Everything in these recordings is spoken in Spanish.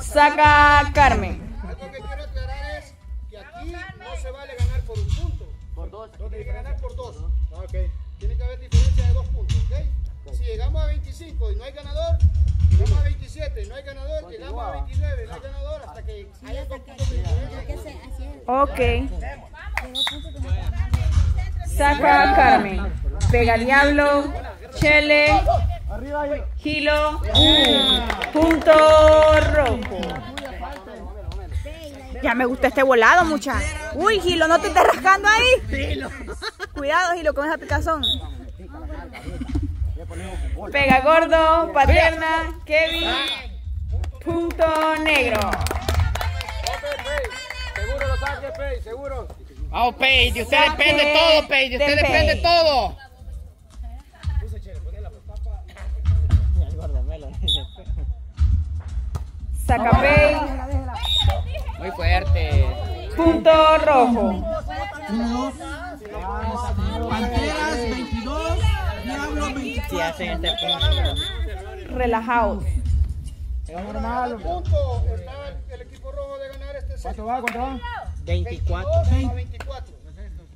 Saca Carmen. Algo que quiero aclarar es que aquí no se vale ganar por un punto. Por dos. No tiene que ganar por dos. Ah, ok. Tiene que haber diferencia de dos puntos, ¿ok? Si llegamos a 25 y no hay ganador, llegamos a 27 y no hay ganador, llegamos a 29 y no hay ganador hasta que haya dos puntos de diferencia. Ok. Saca Carmen. Pega Diablo. Chele. Gilo. Punto rojo. Ya me gusta este volado, mucha. Uy, Gilo, no te estés rascando ahí. Cuidado, Gilo, con esa picazón. Pega gordo, paterna, Kevin. Punto negro. Seguro lo saque, Pei, seguro. Vamos, Pei, de usted depende todo, Pei, de usted de depende todo. Saca Pei. Muy fuerte. Punto rojo. Panteras 22, Diablo 24. Si hacen este punto. Relajados. Al punto está el equipo rojo de ganar este set. ¿Cuánto va? ¿Cuánto va? 24. 22 a 24.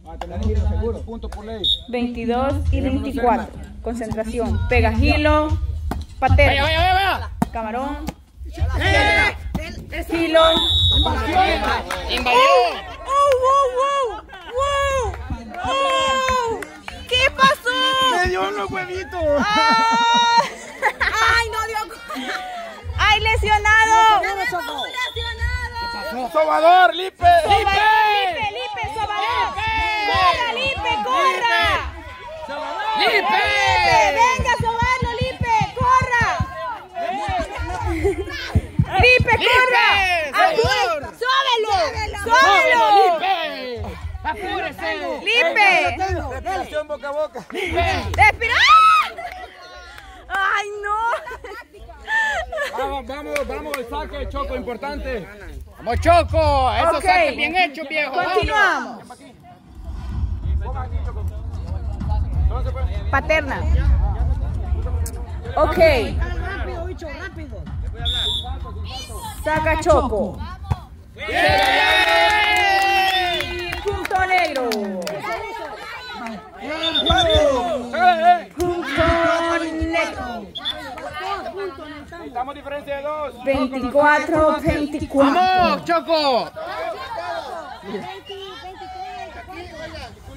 Va a tener giro seguro, punto por ley. 22 y 24. Concentración. Pega Gilo. Vaya, Paterna. vaya, vaya, vaya. Camarón. Gilo. Invadió. ¡Oh, wow, wow! ¡Wow! ¿Qué pasó? ¡Me dio unos huevitos! ¡Ay, no dio! ¡Ay, lesionado! ¡Sobador, Lipe! Lipe, Lipe, Lipe, Sobador. ¡Corra, Lipe, corra! Lipe, venga a Lipe, corra. ¡Sobador! sóbelo, sóbelo. ¡Lipe! ¡Apúrese! Lipe, Relación boca a boca. respira. Ay, no. Vamos, vamos, vamos, el saque, Choco, importante. ¡Vamos, Choco! Eso Ok. saque bien hecho, viejo. vámonos. Continuamos. ¿Dónde se fue? Paterna. Ok. Saca Choco. Punto negro. ¡Eh, Punto negro. Estamos diferencia de dos. 24, 24. ¡Vamos, Choco!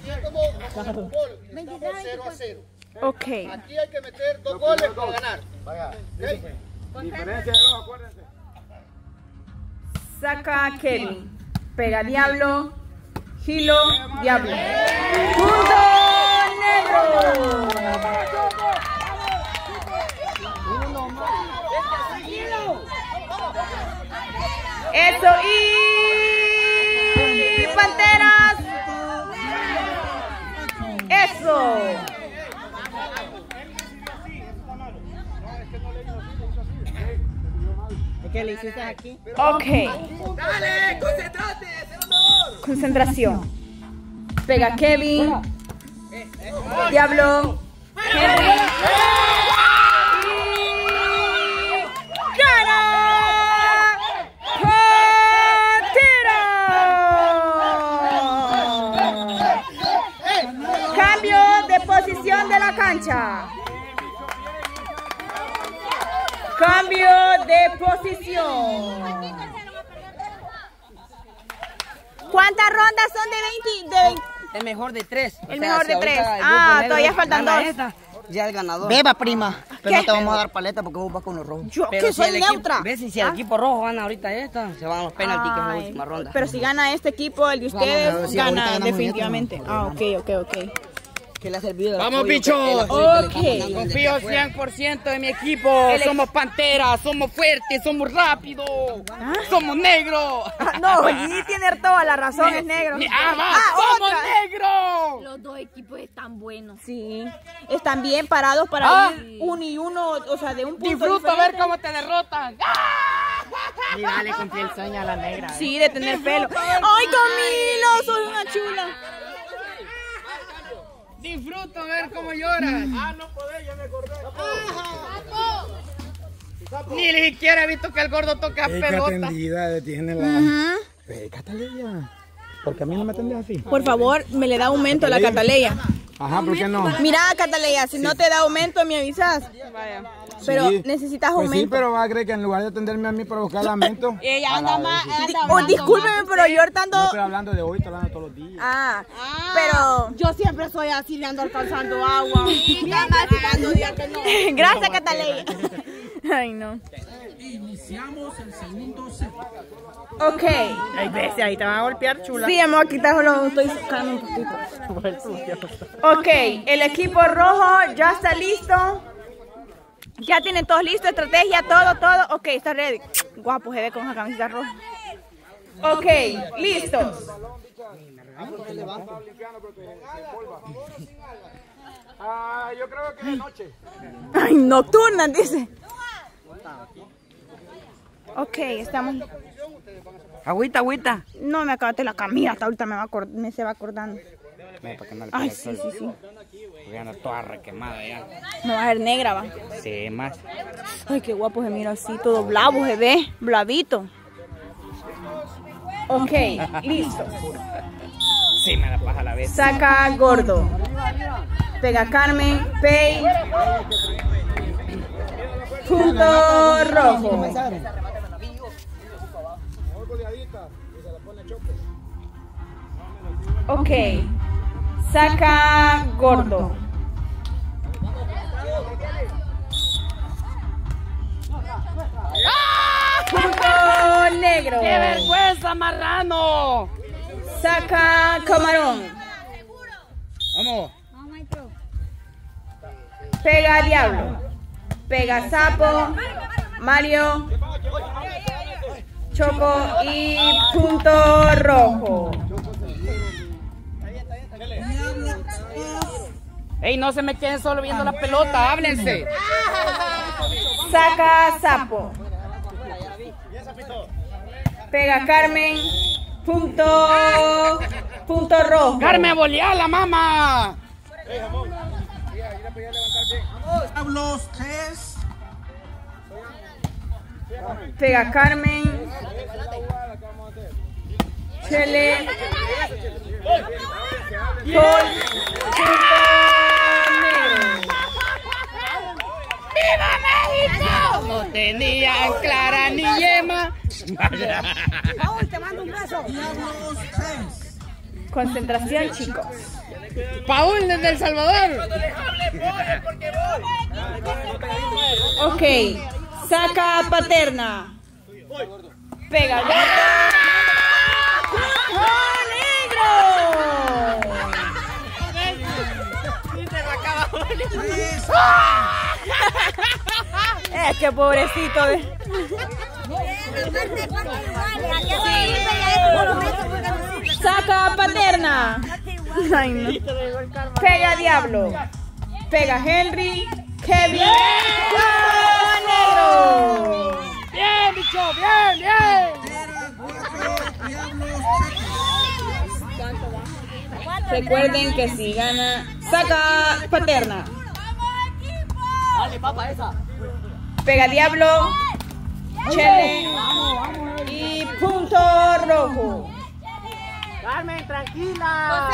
Ya como como fútbol, estamos 0 a 0. Ok. Aquí hay que meter dos goles para ganar. ¿ok? Diferencia de dos, acuérdense. Saca Kevin. Pega Diablo. Gilo. Diablo. Negro. Eso y Panteras. Eso. ¿Qué le hiciste aquí? Ok. ¡Dale, concentrate! Concentración. Pega Kevin. Diablo. Henry. Y ¡Gana! Pantera. Cambio de posición de la cancha. Cambio de posición. ¿Cuántas rondas son de 20? De 20? El mejor de tres. El mejor de tres. Ah, todavía faltan dos. ya el ganador. Beba, prima. Pero no te vamos a dar paleta porque vos vas con los rojos. Yo, Pero que si soy equipo- neutra. ¿Ves? Si el Ah. equipo rojo gana ahorita esta, se van a los penaltis, que es la última ronda. Pero si gana este equipo, el de Vamos, ustedes, gana definitivamente. Ah, ok, ok, ok. Que le ha servido el Vamos, bichos. Ok. Confío afuera. 100% en mi equipo. El Somos panteras, somos fuertes, somos rápidos, somos negros. Ah, No, y tiene toda la razón, es negro. Ni- ¡Ah, va! Ah, ¡Somos negros! Los dos equipos están buenos. Sí, están bien parados para Ah. ir uno y uno, o sea, de un punto Disfruto ver cómo te derrotan. Y dale, cumplí el sueño a la negra. Sí, de tener pelo. ¡Ay, Camilo! Soy una chula. Disfruto ver cómo lloras. Ah, no podés, ya me acordé. Ni siquiera he visto que el gordo toca qué pelota. atendida tiene la... Ey, Cataleya. ¿Por qué a mí no me atendes así? Por favor, me le da aumento a la Cataleya. Ajá, ¿por qué no? Mira, Cataleya, si no te da aumento, me avisas. Pero Sí. necesitas Pues sí, aumento. pero va a creer que en lugar de atenderme a mí para buscar el aumento... Ella anda más. Di- oh, discúlpeme, pero yo ahorita No estoy ando... hablando de hoy, estoy hablando todos los días. Ah, pero... Yo siempre soy así, le ando alcanzando agua. Que no. Gracias, Cataleya. Ay, no. Iniciamos el segundo set. Ok. Ay, ves, ahí te van a golpear, chula. Sí, vamos a quitarlo, estoy sacando un poquito. Ok, el equipo rojo ya está listo. Ya tienen todos listos, estrategia, todo, todo. Ok, está ready. Guapo, se ve con esa camiseta roja. Ok, listos. Ah, yo creo que de noche. Ay, nocturna, dice. Ok, estamos. Agüita, agüita. No me acabaste la camisa, hasta ahorita me, va acor- me se va acordando. No, para que no le Ay, sí, sí, sí. Voy a andar toda requemada ya. Me va a ver negra, va. Sí, más. Ay, qué guapo se mira así, todo blavo se ve, blavito. Ok, listo. Sí, me la paja a la vez. Saca gordo. Pega Carmen, pay. Punto rojo. Ok. Saca gordo. Negro. ¡Qué vergüenza, marrano! Saca camarón. Vamos. Pega diablo. Pega sapo. Mario. Choco y punto rojo. ¡Ey, no se me queden solo viendo la pelota! ¡Háblense! Saca sapo. Pega Carmen. Punto. Punto rojo. ¡Carmen, boleá la mamá! Diablos 3. Pega Carmen. Chele. Punto negro. ¡Viva México! No tenían clara ni yema. Diablos 3. Concentración, chicos. Paul desde El Salvador. Ok. Saca paterna. Pega gato. ¡Oh, negro! Es que pobrecito. Saca paterna. Pega diablo. Pega Henry. Kevin. ¡Oh, negro! ¡Bien, bicho! ¡Bien, bien! Era 4. Diablos 3. Recuerden que si gana, saca paterna. Pega diablo, chele y punto rojo. Carmen, tranquila.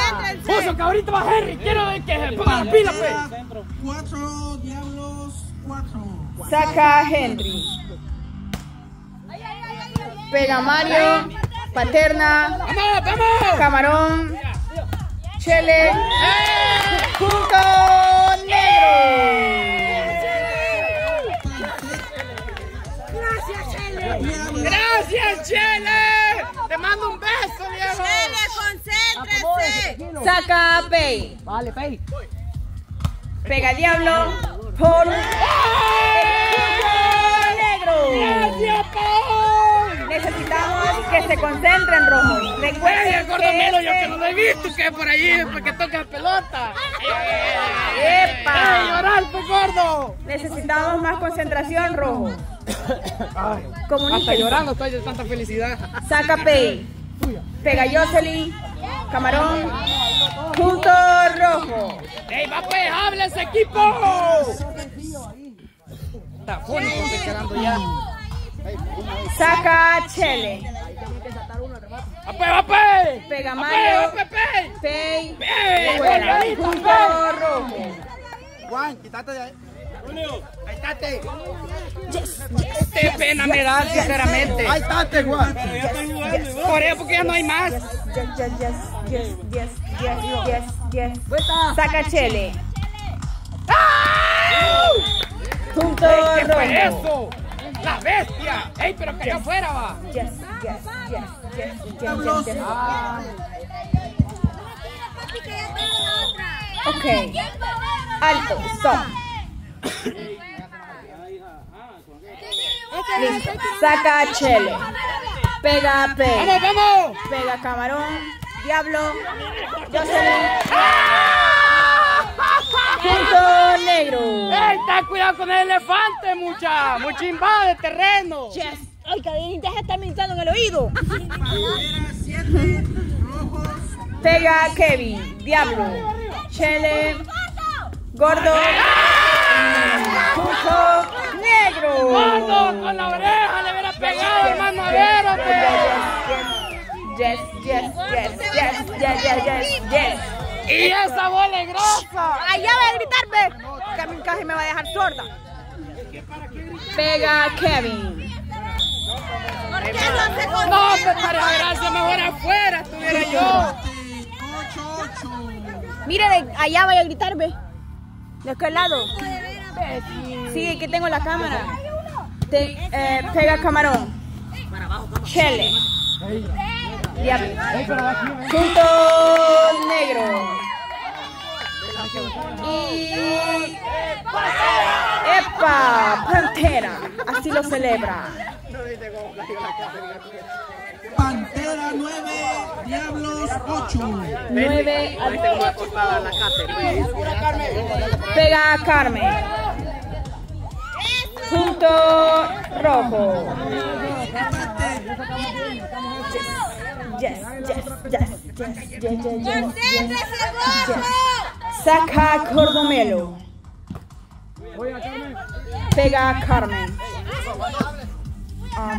¡Puso que ahorita va Henry! ¡Quiero ver que se ponga la pila, pues! 4. Diablos 4. Saca Henry. Pega Mario, paterna, ¡Vamos, vamos! camarón, chele, punto Saca Pay. Vale, pey. Pega diablo por negro. Necesitamos que se concentren rojo. ¡Ey, Recuerden el gordo melo, yo que no que lo he visto, que es por ahí, porque toca pelota. este- ¡Ey, ¡Epa! llorar, pues, gordo! Necesitamos más concentración rojo. Hasta llorando estoy de tanta felicidad. Saca Pay. Pega Jocelyn. Camarón. Punto rojo. ¡Ey, va pues, habla ese equipo! Está quedando ya. Saca Chele. ¡Va pues, va pues! Pega ¡Va pues, Mario. va pues, pey! ¡Pey! Punto rojo. Juan, quítate de ahí. Ahí estate. ¡Qué pena me da, sinceramente! Ahí estate, Juan. Por eso, porque ya no hay más. Yes, yes, yes, yes, yes, yes, yes, yes. Saca Chele. Punto ¿Qué fue eso? ¡La bestia! ¡Ey, pero que allá afuera va! Yes, yes, yes, yes, yes. Ok. Alto, stop. Listo. Saca Chele. Pega P. ¡Vamos, vamos! Pega Camarón. Diablo. Jocelyn. Punto negro. ¡Ey, ten cuidado con el elefante, mucha! ¡Mucha invade de terreno! Yes. Ay, Cadín, deja de estar mintiendo en el oído. Pega Kevin. Diablo. Chele. Gordo. Punto negro. ¡Gordo! ¡Con la oreja le hubiera pegado, hermano! Yes, yes, yes, yes, yes, yes, yes, yes. ¡Y esa bola es grosa! Allá voy a gritarme. Que mí casi me va a dejar sorda. Pega Kevin. No, pues para gracia, mejor afuera estuviera yo. 8, 8. Mire, allá voy a gritarme. ¿De qué lado? Sí, aquí tengo la cámara. Te- eh, pega camarón. Chele. Diablo. Punto negro. Y. ¡Epa! Pantera. Así lo celebra. Pantera 9, Diablos 8. Nueve. Pega a Carmen. Punto rojo. Saca a Cordomelo. Pega a Carmen.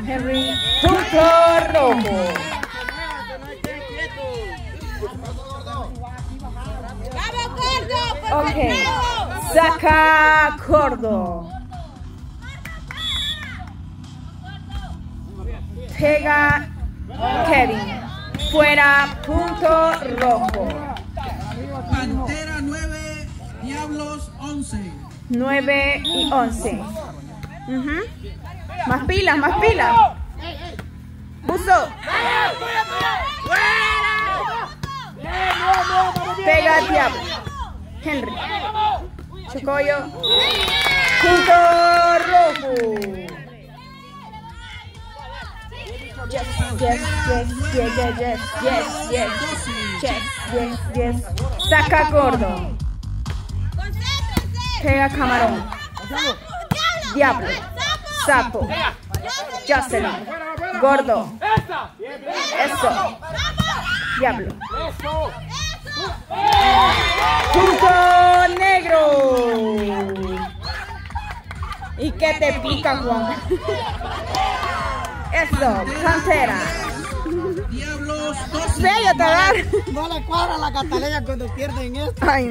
Henry, punto rojo. Ok, saca Cordo. Pega Kevin. Fuera punto rojo. Pantera 9, Diablos 11. 9 y 11. Ujú. Más pilas, más pilas. Buzo. Pega Diablo. Henry. Chocoyo. Punto rojo. Yes, yes, yes, yes, yes, yes, yes, yes. Saca gordo. Pega camarón. Diablo. Sapo. Jocelyn. Gordo. Eso. Diablo. Punto negro. ¿Y qué te pica, Juan? Eso, pantera. Diablos 12. Bello te dar. No le cuadra la cataleya cuando pierden esto. Ay,